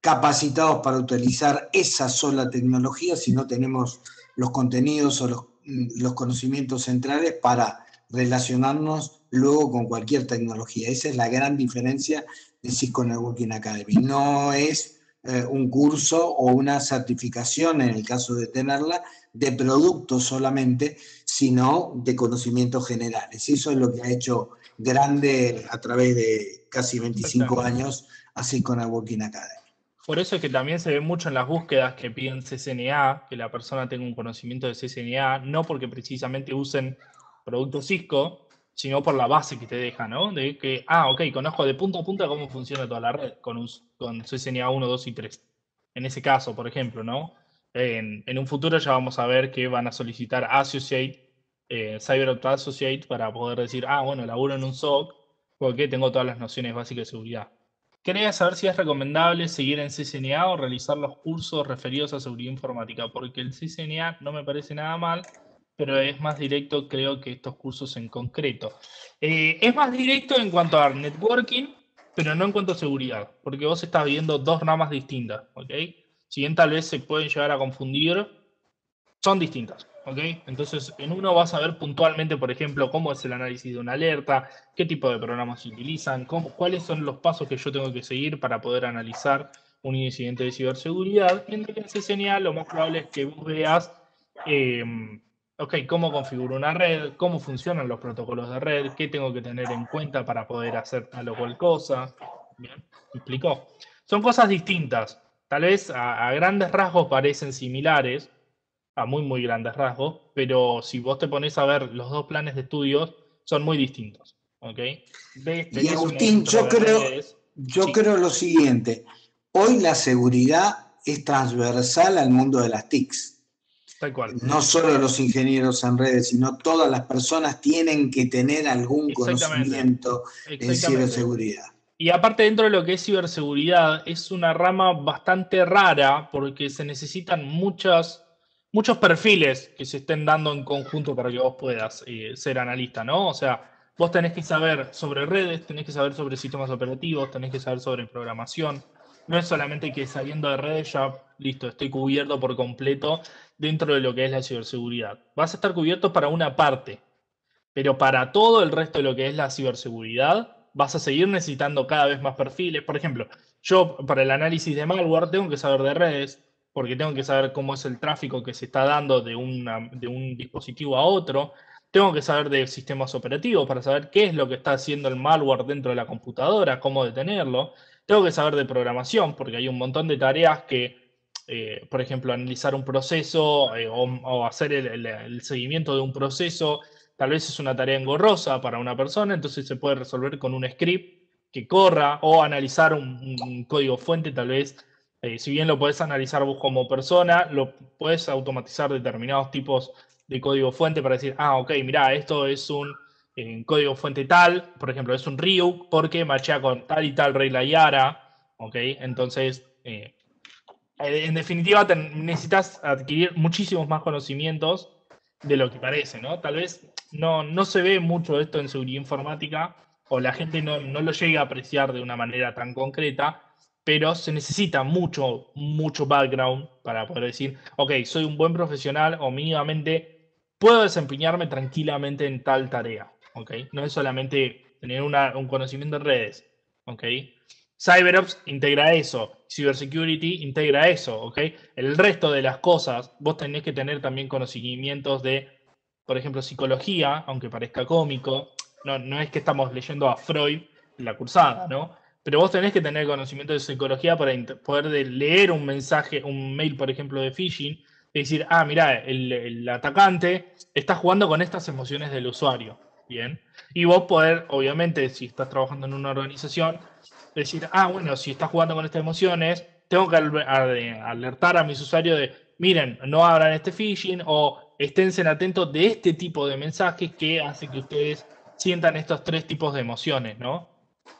capacitados para utilizar esa sola tecnología, sino tenemos los contenidos o los, los conocimientos centrales para relacionarnos luego con cualquier tecnología. Esa es la gran diferencia de Cisco Networking Academy. No es eh, un curso o una certificación, en el caso de tenerla, de productos solamente, sino de conocimientos generales. Eso es lo que ha hecho grande a través de casi 25 años a Cisco Networking Academy. Por eso es que también se ve mucho en las búsquedas que piden CCNA, que la persona tenga un conocimiento de CCNA, no porque precisamente usen producto Cisco, sino por la base que te deja, ¿no? De que, ah, ok, conozco de punta a punta cómo funciona toda la red con, con CCNA 1, 2 y 3. En ese caso, por ejemplo, ¿no? En, un futuro ya vamos a ver que van a solicitar Associate, eh, Cyber Associate, para poder decir, ah, bueno, laburo en un SOC porque tengo todas las nociones básicas de seguridad. Quería saber si es recomendable seguir en CCNA o realizar los cursos referidos a seguridad informática, porque el CCNA no me parece nada mal, pero es más directo creo que estos cursos en concreto. Eh, es más directo en cuanto a networking, pero no en cuanto a seguridad, porque vos estás viendo dos ramas distintas, ¿ok? Si bien tal vez se pueden llegar a confundir, son distintas, ¿ok? Entonces, en uno vas a ver puntualmente, por ejemplo, cómo es el análisis de una alerta, qué tipo de programas se utilizan, cuáles son los pasos que yo tengo que seguir para poder analizar un incidente de ciberseguridad, mientras que en lo más probable es que vos veas... Eh, ok, cómo configuro una red, cómo funcionan los protocolos de red, qué tengo que tener en cuenta para poder hacer tal o cual cosa. ¿Bien? ¿Me explicó? Son cosas distintas. Tal vez a, grandes rasgos parecen similares, a muy, muy grandes rasgos, pero si vos te pones a ver los dos planes de estudios, son muy distintos. ¿Ok? y Agustín, yo creo, yo creo lo siguiente. Hoy la seguridad es transversal al mundo de las TICs. No solo los ingenieros en redes, sino todas las personas tienen que tener algún conocimiento en ciberseguridad. Y aparte dentro de lo que es ciberseguridad, es una rama bastante rara porque se necesitan muchas, muchos perfiles que se estén dando en conjunto para que vos puedas eh, ser analista, ¿no? O sea, vos tenés que saber sobre redes, tenés que saber sobre sistemas operativos, tenés que saber sobre programación. No es solamente que sabiendo de redes ya, listo, estoy cubierto por completo dentro de lo que es la ciberseguridad. Vas a estar cubierto para una parte, pero para todo el resto de lo que es la ciberseguridad, vas a seguir necesitando cada vez más perfiles. Por ejemplo, yo para el análisis de malware tengo que saber de redes, porque tengo que saber cómo es el tráfico que se está dando de, de un dispositivo a otro. tengo que saber de sistemas operativos para saber qué es lo que está haciendo el malware dentro de la computadora, cómo detenerlo. Tengo que saber de programación, porque hay un montón de tareas que, eh, por ejemplo, analizar un proceso eh, o, hacer el, seguimiento de un proceso, tal vez es una tarea engorrosa para una persona, entonces se puede resolver con un script que corra o analizar un, código fuente, tal vez, eh, si bien lo puedes analizar vos como persona, lo puedes automatizar determinados tipos de código fuente para decir, ah, ok, mira, esto es un código fuente tal, por ejemplo, es un RIU porque machea con tal y tal regla Yara, ¿ok? Entonces, eh, en definitiva, necesitas adquirir muchísimos más conocimientos de lo que parece, ¿no? Tal vez no, no se ve mucho esto en seguridad informática o la gente no, no lo llega a apreciar de una manera tan concreta, pero se necesita mucho, mucho background para poder decir, ok, soy un buen profesional o mínimamente puedo desempeñarme tranquilamente en tal tarea. No es solamente tener un conocimiento en redes, ¿ok? CyberOps integra eso, Cybersecurity integra eso, ¿ok? El resto de las cosas, vos tenés que tener también conocimientos de, por ejemplo, psicología, aunque parezca cómico, no, no es que estamos leyendo a Freud la cursada, ¿no? Pero vos tenés que tener conocimiento de psicología para poder leer un mensaje, un mail, por ejemplo, de phishing, y decir, ah, mira, el atacante está jugando con estas emociones del usuario Bien. Y vos poder, obviamente, si estás trabajando en una organización, decir, ah, bueno, si estás jugando con estas emociones, tengo que alertar a mis usuarios de, miren, no abran este phishing o esténse atentos de este tipo de mensajes que hace que ustedes sientan estos tres tipos de emociones, ¿no?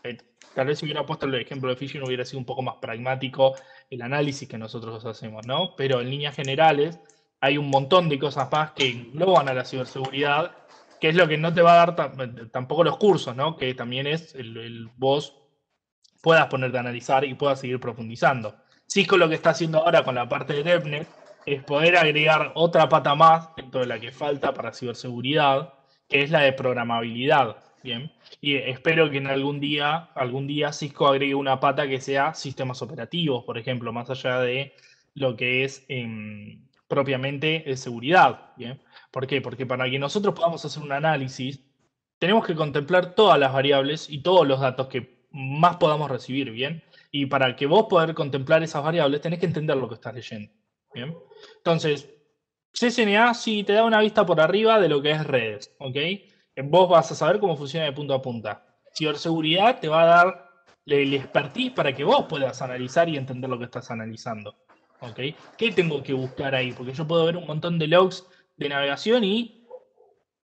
Eh, tal vez si hubiera puesto el ejemplo de phishing hubiera sido un poco más pragmático el análisis que nosotros hacemos, ¿no? Pero en líneas generales hay un montón de cosas más que engloban a la ciberseguridad que es lo que no te va a dar tampoco los cursos, ¿no? Que también es el, vos puedas ponerte a analizar y puedas seguir profundizando. Cisco lo que está haciendo ahora con la parte de DevNet es poder agregar otra pata más dentro de la que falta para ciberseguridad, que es la de programabilidad. Bien. Y espero que en algún día, algún día Cisco agregue una pata que sea sistemas operativos, por ejemplo, más allá de lo que es em, propiamente seguridad. Bien. ¿Por qué? Porque para que nosotros podamos hacer un análisis, tenemos que contemplar todas las variables y todos los datos que más podamos recibir, ¿bien? Y para que vos poder contemplar esas variables, tenés que entender lo que estás leyendo, ¿bien? Entonces, CCNA sí te da una vista por arriba de lo que es redes, ¿ok? Vos vas a saber cómo funciona de punto a punta. Ciberseguridad te va a dar el expertise para que vos puedas analizar y entender lo que estás analizando, ¿ok? ¿Qué tengo que buscar ahí? Porque yo puedo ver un montón de logs de navegación y.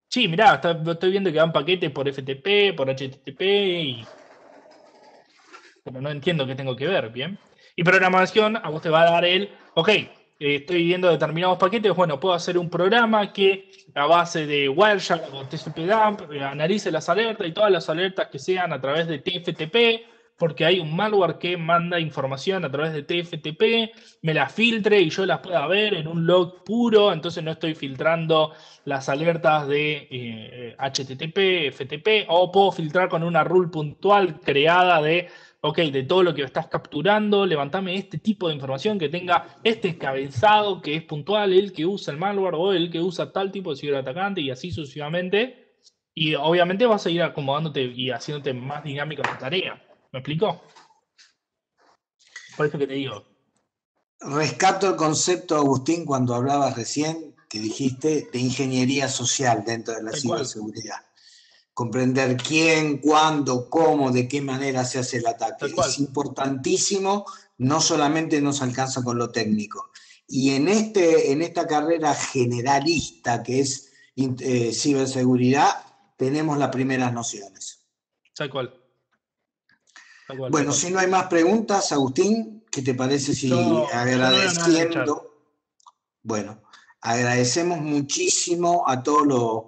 Sí, mirá, estoy viendo que van paquetes por FTP, por HTTP y. Pero no entiendo qué tengo que ver, ¿bien? Y programación, a vos te va a dar el. Ok, eh, estoy viendo determinados paquetes, bueno, puedo hacer un programa que a base de Wireshark o TCP-Dump eh, analice las alertas y todas las alertas que sean a través de TFTP porque hay un malware que manda información a través de TFTP, me la filtre y yo las pueda ver en un log puro, entonces no estoy filtrando las alertas de HTTP, eh, FTP, o puedo filtrar con una rule puntual creada de, ok, de todo lo que estás capturando, levantame este tipo de información que tenga este escabezado que es puntual, el que usa el malware o el que usa tal tipo de ciberatacante y así sucesivamente. Y obviamente vas a ir acomodándote y haciéndote más dinámica la tarea. ¿Me explico? Por eso que te digo. Rescato el concepto, Agustín, cuando hablabas recién, que dijiste, de ingeniería social dentro de la ciberseguridad. Comprender quién, cuándo, cómo, de qué manera se hace el ataque. Es importantísimo, no solamente nos alcanza con lo técnico. Y en, este, en esta carrera generalista que es eh, ciberseguridad, tenemos las primeras nociones. Tal cual. Bueno, si no hay más preguntas, Agustín, ¿qué te parece si agradeciendo? bueno, agradecemos muchísimo a todos los,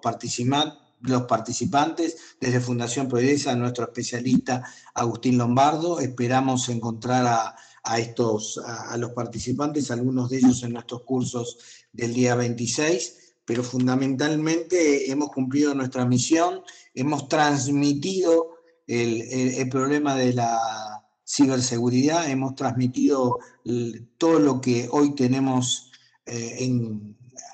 los participantes desde Fundación Progresa, a nuestro especialista Agustín Lombardo. Esperamos encontrar a, estos, a, los participantes, algunos de ellos en nuestros cursos del día 26, pero fundamentalmente hemos cumplido nuestra misión, hemos transmitido el, problema de la ciberseguridad, hemos transmitido todo lo que hoy tenemos eh,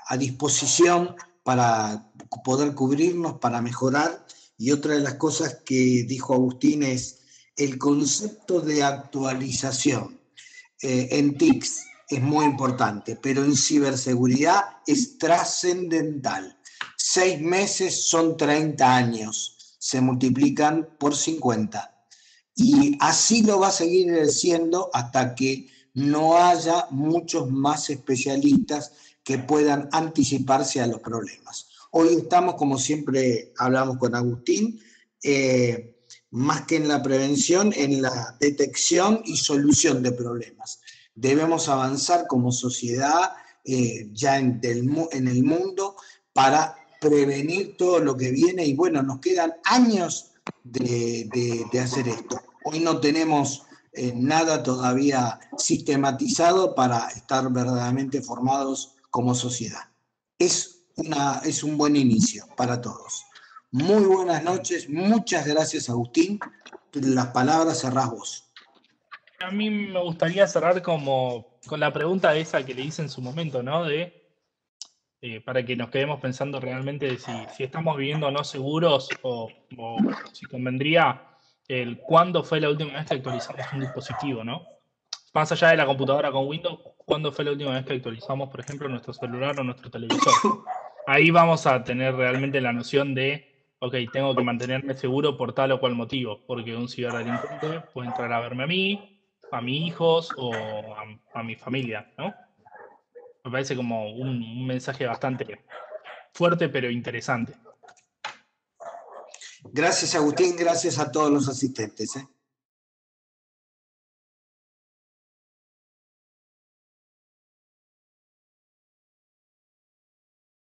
a disposición para poder cubrirnos, para mejorar. Y otra de las cosas que dijo Agustín es el concepto de actualización eh, en TICS es muy importante, pero en ciberseguridad es trascendental. Seis meses son 30 años, se multiplican por 50. Y así lo va a seguir siendo hasta que no haya muchos más especialistas que puedan anticiparse a los problemas. Hoy estamos, como siempre hablamos con Agustín, eh, más que en la prevención, en la detección y solución de problemas. Debemos avanzar como sociedad eh, ya en, en el mundo para prevenir todo lo que viene y bueno, nos quedan años de, hacer esto. Hoy no tenemos eh, nada todavía sistematizado para estar verdaderamente formados como sociedad. Es, una, es un buen inicio para todos. Muy buenas noches, muchas gracias Agustín. Las palabras cerrás vos. A mí me gustaría cerrar como con la pregunta esa que le hice en su momento, ¿no? De eh, para que nos quedemos pensando realmente si, si estamos viviendo o no seguros o, si convendría el cuándo fue la última vez que actualizamos un dispositivo, ¿no? Más allá de la computadora con Windows, ¿cuándo fue la última vez que actualizamos, por ejemplo, nuestro celular o nuestro televisor? Ahí vamos a tener realmente la noción de, ok, tengo que mantenerme seguro por tal o cual motivo, porque un ciberdelincuente puede entrar a verme a mí, a mis hijos o a mi familia, ¿no? Me parece como un, mensaje bastante fuerte pero interesante. Gracias Agustín, gracias a todos los asistentes. ¿eh?